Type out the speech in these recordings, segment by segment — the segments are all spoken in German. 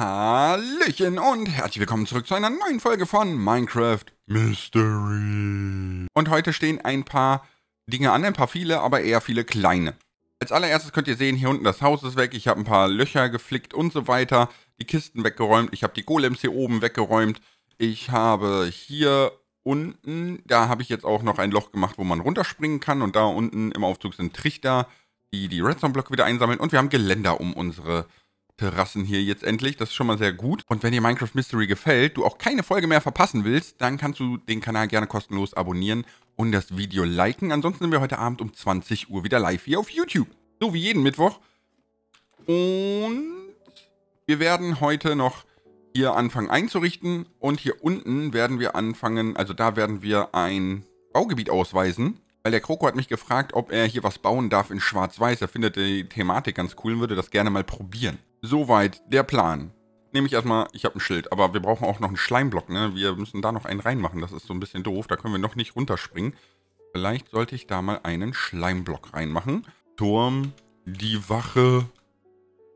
Hallöchen und herzlich willkommen zurück zu einer neuen Folge von Minecraft Mystery. Und heute stehen ein paar Dinge an, ein paar viele, aber eher viele kleine. Als allererstes könnt ihr sehen, hier unten das Haus ist weg, ich habe ein paar Löcher geflickt und so weiter, die Kisten weggeräumt, ich habe die Golems hier oben weggeräumt, ich habe hier unten, da habe ich jetzt auch noch ein Loch gemacht, wo man runterspringen kann und da unten im Aufzug sind Trichter, die die Redstone-Blöcke wieder einsammeln und wir haben Geländer um unsere Terrassen hier jetzt endlich. Das ist schon mal sehr gut. Und wenn dir Minecraft Mystery gefällt, du auch keine Folge mehr verpassen willst, dann kannst du den Kanal gerne kostenlos abonnieren und das Video liken. Ansonsten sind wir heute Abend um 20 Uhr wieder live hier auf YouTube. So wie jeden Mittwoch. Und wir werden heute noch hier anfangen einzurichten. Und hier unten werden wir anfangen, also da werden wir ein Baugebiet ausweisen. Weil der Kroko hat mich gefragt, ob er hier was bauen darf in Schwarz-Weiß. Er findet die Thematik ganz cool und würde das gerne mal probieren. Soweit der Plan. Nehme ich erstmal, ich habe ein Schild, aber wir brauchen auch noch einen Schleimblock, ne? Wir müssen da noch einen reinmachen, das ist so ein bisschen doof, da können wir noch nicht runterspringen. Vielleicht sollte ich da mal einen Schleimblock reinmachen. Turm, die Wache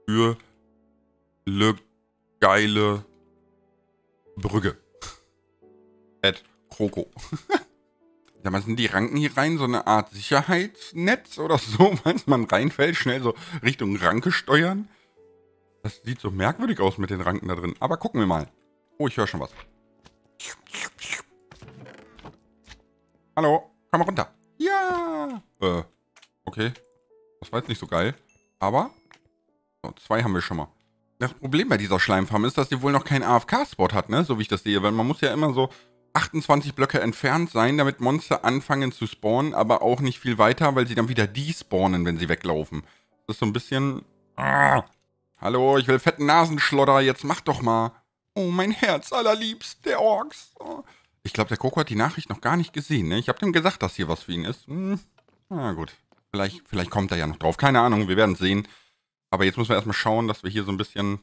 für le geile Brügge. Ed Kroko. Ja, was sind die Ranken hier rein? So eine Art Sicherheitsnetz oder so, falls man reinfällt, schnell so Richtung Ranke steuern? Das sieht so merkwürdig aus mit den Ranken da drin. Aber gucken wir mal. Oh, ich höre schon was. Hallo, komm mal runter. Ja. Äh, okay. Das war jetzt nicht so geil. Aber, so, zwei haben wir schon mal. Das Problem bei dieser Schleimfarm ist, dass die wohl noch keinen AFK-Spot hat, ne? So wie ich das sehe. Weil man muss ja immer so 28 Blöcke entfernt sein, damit Monster anfangen zu spawnen, aber auch nicht viel weiter, weil sie dann wieder despawnen, wenn sie weglaufen. Das ist so ein bisschen... Ah, Hallo, ich will fetten Nasenschlodder, jetzt mach doch mal. Oh, mein Herz allerliebst, der Orks. Oh. Ich glaube, der Koko hat die Nachricht noch gar nicht gesehen. Ne? Ich habe dem gesagt, dass hier was für ihn ist. Hm. Na gut, vielleicht, vielleicht kommt er ja noch drauf. Keine Ahnung, wir werden sehen. Aber jetzt müssen wir erstmal schauen, dass wir hier so ein bisschen,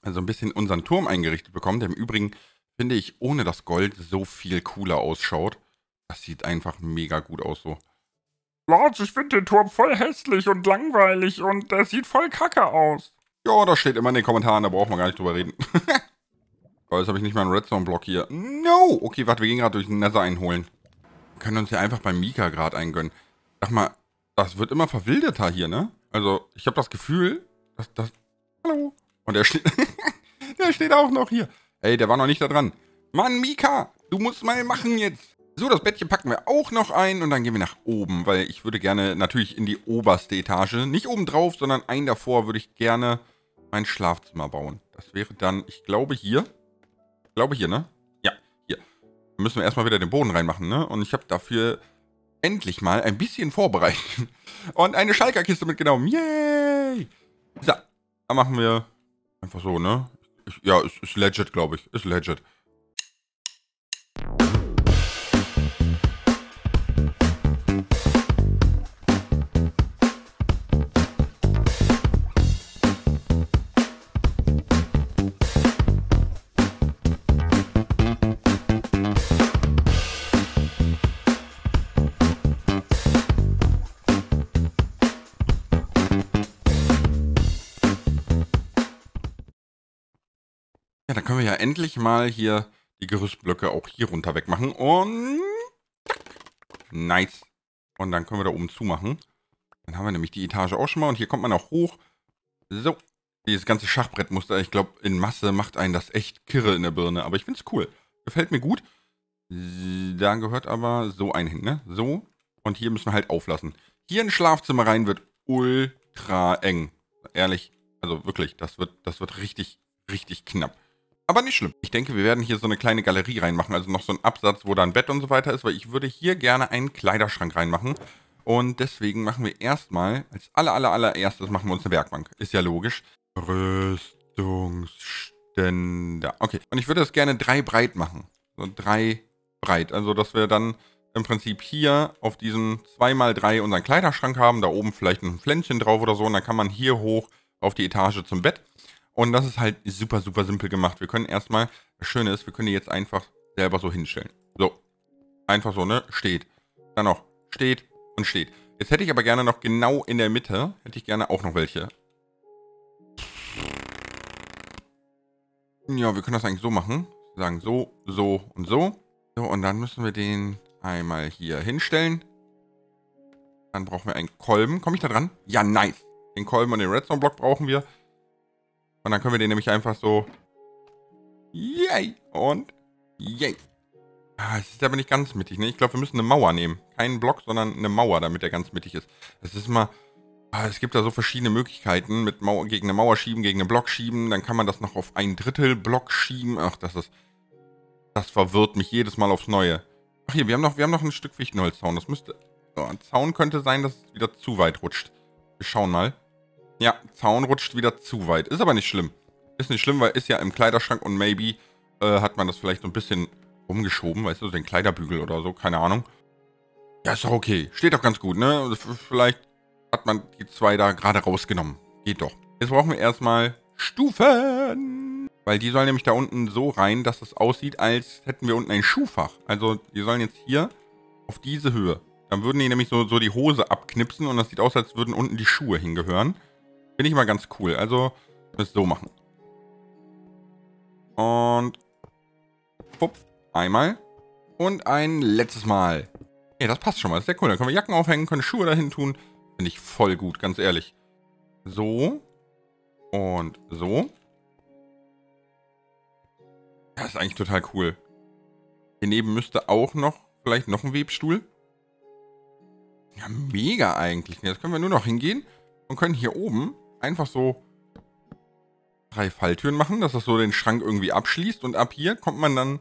also ein bisschen unseren Turm eingerichtet bekommen, der im Übrigen, finde ich, ohne das Gold so viel cooler ausschaut. Das sieht einfach mega gut aus so. Lords, ich finde den Turm voll hässlich und langweilig und der sieht voll kacke aus. Ja, das steht immer in den Kommentaren, da brauchen wir gar nicht drüber reden. Aber jetzt habe ich nicht mal einen Redstone-Block hier. No! Okay, warte, wir gehen gerade durch den Nether einholen. Wir können uns ja einfach beim Mika gerade eingönnen. Sag mal, das wird immer verwilderter hier, ne? Also, ich habe das Gefühl, dass das... Hallo? Und der steht... der steht auch noch hier. Ey, der war noch nicht da dran. Mann, Mika, du musst mal machen jetzt. So, das Bettchen packen wir auch noch ein und dann gehen wir nach oben, weil ich würde gerne natürlich in die oberste Etage, nicht oben drauf, sondern ein davor würde ich gerne mein Schlafzimmer bauen. Das wäre dann, ich glaube hier, ich glaube hier, ne? Ja, hier. Da müssen wir erstmal wieder den Boden reinmachen, ne? Und ich habe dafür endlich mal ein bisschen vorbereitet und eine Schalkerkiste mitgenommen. Yay! So, da machen wir einfach so, ne? Ja, ist, ist legit, glaube ich. Ist legit. Ja, dann können wir ja endlich mal hier die Gerüstblöcke auch hier runter wegmachen. Und... Nice. Und dann können wir da oben zumachen. Dann haben wir nämlich die Etage auch schon mal. Und hier kommt man auch hoch. So. Dieses ganze Schachbrettmuster, ich glaube, in Masse macht einen das echt kirre in der Birne. Aber ich finde es cool. Gefällt mir gut. Da gehört aber so ein hin, ne? So. Und hier müssen wir halt auflassen. Hier ein Schlafzimmer rein wird ultra eng. Ehrlich. Also wirklich, das wird, das wird richtig, richtig knapp. Aber nicht schlimm. Ich denke, wir werden hier so eine kleine Galerie reinmachen, also noch so ein Absatz, wo da ein Bett und so weiter ist, weil ich würde hier gerne einen Kleiderschrank reinmachen. Und deswegen machen wir erstmal, als aller, aller, allererstes machen wir uns eine Werkbank. Ist ja logisch. Rüstungsständer. Okay, und ich würde das gerne drei breit machen. So drei breit. Also, dass wir dann im Prinzip hier auf diesem 2x3 unseren Kleiderschrank haben. Da oben vielleicht ein Pflänzchen drauf oder so. Und dann kann man hier hoch auf die Etage zum Bett. Und das ist halt super, super simpel gemacht. Wir können erstmal, das Schöne ist, wir können die jetzt einfach selber so hinstellen. So. Einfach so, ne? Steht. Dann noch steht und steht. Jetzt hätte ich aber gerne noch genau in der Mitte, hätte ich gerne auch noch welche. Ja, wir können das eigentlich so machen. Sagen so, so und so. So, und dann müssen wir den einmal hier hinstellen. Dann brauchen wir einen Kolben. Komme ich da dran? Ja, nice. Den Kolben und den Redstone-Block brauchen wir. Und dann können wir den nämlich einfach so... Yay! Und... Yay! Ah, es ist aber nicht ganz mittig, ne? Ich glaube, wir müssen eine Mauer nehmen. Keinen Block, sondern eine Mauer, damit der ganz mittig ist. Es ist immer... Ah, es gibt da so verschiedene Möglichkeiten. Mit Mauer, gegen eine Mauer schieben, gegen einen Block schieben. Dann kann man das noch auf ein Drittel Block schieben. Ach, das ist... Das verwirrt mich jedes Mal aufs Neue. Ach hier, wir haben noch, wir haben noch ein Stück Fichtenholzzaun. Das müsste... So, ein Zaun könnte sein, dass es wieder zu weit rutscht. Wir schauen mal. Ja, Zaun rutscht wieder zu weit. Ist aber nicht schlimm. Ist nicht schlimm, weil ist ja im Kleiderschrank und maybe äh, hat man das vielleicht so ein bisschen rumgeschoben, weißt du, den Kleiderbügel oder so, keine Ahnung. Ja, ist doch okay. Steht doch ganz gut, ne? Vielleicht hat man die zwei da gerade rausgenommen. Geht doch. Jetzt brauchen wir erstmal Stufen. Weil die sollen nämlich da unten so rein, dass es aussieht, als hätten wir unten ein Schuhfach. Also die sollen jetzt hier auf diese Höhe. Dann würden die nämlich so, so die Hose abknipsen und das sieht aus, als würden unten die Schuhe hingehören. Finde ich mal ganz cool. Also, das so machen. Und Pupp, einmal. Und ein letztes Mal. Ja, das passt schon mal. Das ist sehr cool. Dann können wir Jacken aufhängen, können Schuhe dahin tun. Finde ich voll gut, ganz ehrlich. So. Und so. Das ist eigentlich total cool. Hier neben müsste auch noch, vielleicht noch ein Webstuhl. Ja, mega eigentlich. Jetzt können wir nur noch hingehen und können hier oben einfach so drei Falltüren machen, dass das so den Schrank irgendwie abschließt. Und ab hier kommt man dann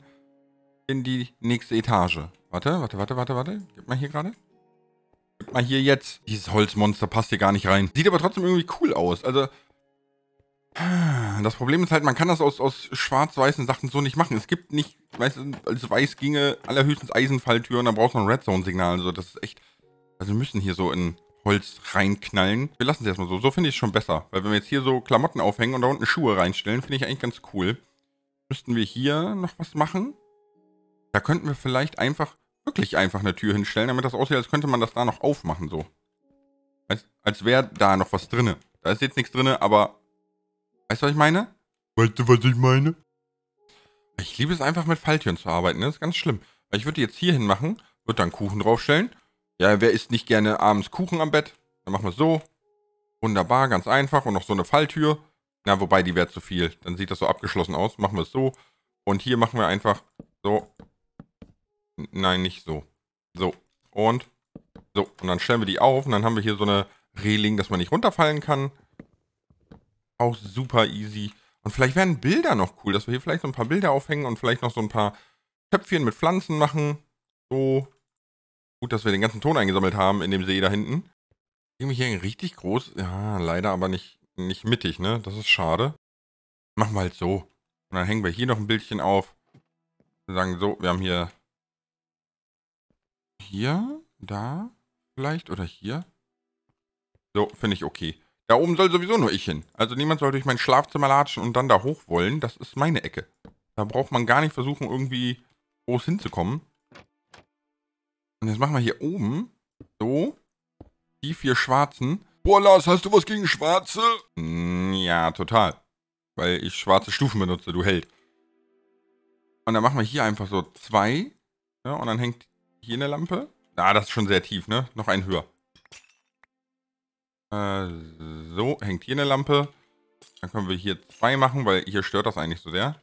in die nächste Etage. Warte, warte, warte, warte, warte. Gib mal hier gerade. Gib mal hier jetzt. Dieses Holzmonster passt hier gar nicht rein. Sieht aber trotzdem irgendwie cool aus. Also, das Problem ist halt, man kann das aus, aus schwarz-weißen Sachen so nicht machen. Es gibt nicht, weißt du, als weiß ginge allerhöchstens Eisenfalltüren, dann brauchst du ein Redstone-Signal. Also, das ist echt. Also, wir müssen hier so in Holz reinknallen. Wir lassen es erstmal so. So finde ich es schon besser. Weil wenn wir jetzt hier so Klamotten aufhängen und da unten Schuhe reinstellen, finde ich eigentlich ganz cool. Müssten wir hier noch was machen? Da könnten wir vielleicht einfach, wirklich einfach eine Tür hinstellen, damit das aussieht, als könnte man das da noch aufmachen, so. Als, als wäre da noch was drinne. Da ist jetzt nichts drinne, aber... Weißt du, was ich meine? Weißt du, was ich meine? Ich liebe es einfach mit Falltüren zu arbeiten, das ist ganz schlimm. Ich würde die jetzt hier hin machen, würde dann Kuchen draufstellen. Ja, wer isst nicht gerne abends Kuchen am Bett? Dann machen wir es so. Wunderbar, ganz einfach. Und noch so eine Falltür. Na, wobei, die wäre zu viel. Dann sieht das so abgeschlossen aus. Machen wir es so. Und hier machen wir einfach so. Nein, nicht so. So. Und so. Und dann stellen wir die auf. Und dann haben wir hier so eine Reling, dass man nicht runterfallen kann. Auch super easy. Und vielleicht wären Bilder noch cool, dass wir hier vielleicht so ein paar Bilder aufhängen und vielleicht noch so ein paar Töpfchen mit Pflanzen machen. So. Gut, dass wir den ganzen Ton eingesammelt haben in dem See da hinten. Irgendwie hier richtig groß. Ja, leider aber nicht, nicht mittig, ne? Das ist schade. Machen wir halt so. Und dann hängen wir hier noch ein Bildchen auf. Wir sagen so, wir haben hier hier, da vielleicht oder hier. So, finde ich okay. Da oben soll sowieso nur ich hin. Also niemand soll durch mein Schlafzimmer latschen und dann da hoch wollen. Das ist meine Ecke. Da braucht man gar nicht versuchen, irgendwie groß hinzukommen. Und jetzt machen wir hier oben so die vier schwarzen. Boah, Lars, hast du was gegen Schwarze? Mm, ja, total. Weil ich schwarze Stufen benutze, du Held. Und dann machen wir hier einfach so zwei. Ja, und dann hängt hier eine Lampe. Ah, das ist schon sehr tief, ne? Noch ein höher. Äh, so, hängt hier eine Lampe. Dann können wir hier zwei machen, weil hier stört das eigentlich so sehr.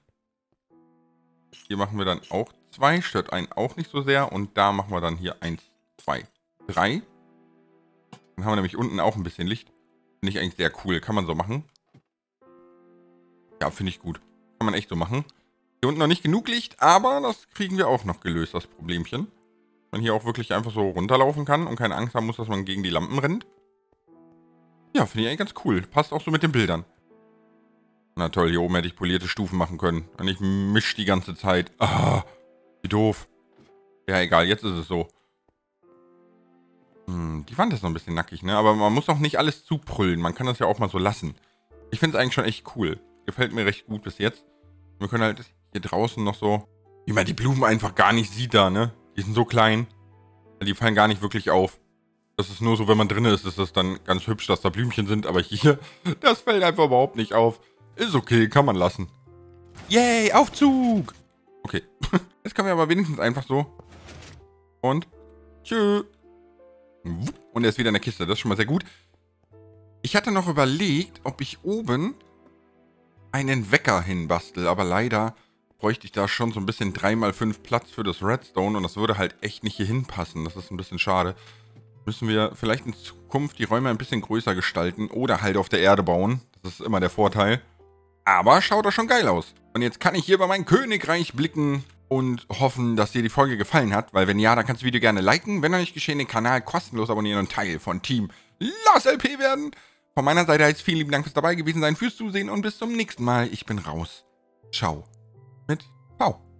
Hier machen wir dann auch zwei, stört einen auch nicht so sehr. Und da machen wir dann hier eins, zwei, drei. Dann haben wir nämlich unten auch ein bisschen Licht. Finde ich eigentlich sehr cool. Kann man so machen. Ja, finde ich gut. Kann man echt so machen. Hier unten noch nicht genug Licht, aber das kriegen wir auch noch gelöst, das Problemchen. Man hier auch wirklich einfach so runterlaufen kann und keine Angst haben muss, dass man gegen die Lampen rennt. Ja, finde ich eigentlich ganz cool. Passt auch so mit den Bildern. Na toll, hier oben hätte ich polierte Stufen machen können. Und ich misch die ganze Zeit. Ah, wie doof. Ja, egal, jetzt ist es so. Hm, die Wand ist noch ein bisschen nackig, ne? Aber man muss auch nicht alles zuprüllen. Man kann das ja auch mal so lassen. Ich finde es eigentlich schon echt cool. Gefällt mir recht gut bis jetzt. Wir können halt hier draußen noch so... Wie man die Blumen einfach gar nicht sieht da, ne? Die sind so klein. Die fallen gar nicht wirklich auf. Das ist nur so, wenn man drin ist, ist das dann ganz hübsch, dass da Blümchen sind. Aber hier, das fällt einfach überhaupt nicht auf. Ist okay, kann man lassen. Yay, Aufzug! Okay. Jetzt können wir aber wenigstens einfach so. Und tschö. Und er ist wieder in der Kiste. Das ist schon mal sehr gut. Ich hatte noch überlegt, ob ich oben einen Wecker hinbastel. Aber leider bräuchte ich da schon so ein bisschen 3x5 Platz für das Redstone. Und das würde halt echt nicht hier hinpassen. Das ist ein bisschen schade. Müssen wir vielleicht in Zukunft die Räume ein bisschen größer gestalten. Oder halt auf der Erde bauen. Das ist immer der Vorteil. Aber schaut doch schon geil aus. Und jetzt kann ich hier bei mein Königreich blicken und hoffen, dass dir die Folge gefallen hat, weil wenn ja, dann kannst du das Video gerne liken, wenn noch nicht geschehen, den Kanal kostenlos abonnieren und Teil von Team Lars LP werden. Von meiner Seite heißt vielen lieben Dank fürs dabei gewesen sein, fürs Zusehen und bis zum nächsten Mal. Ich bin raus. Ciao. Mit V.